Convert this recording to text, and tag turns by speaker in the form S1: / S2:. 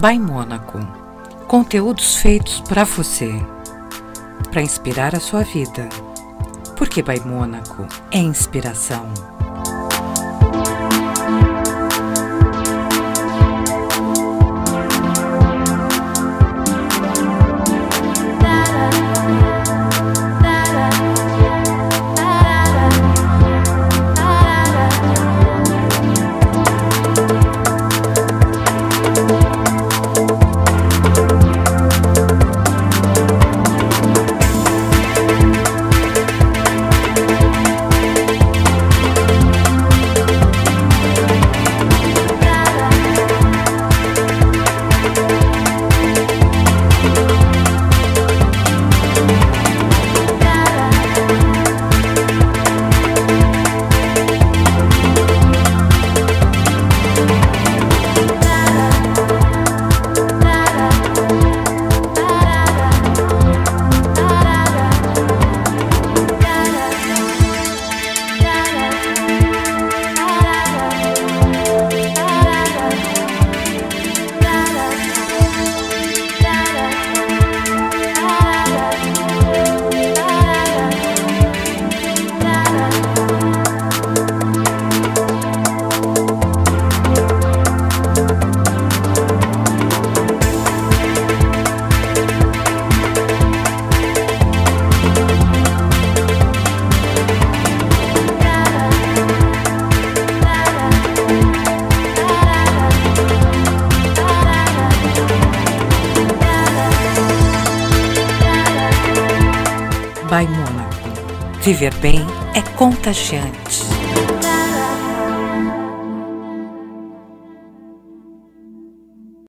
S1: By Mônaco. Conteúdos feitos para você, para inspirar a sua vida. Porque By Mônaco é inspiração. Mônaco. Viver bem é contagiante.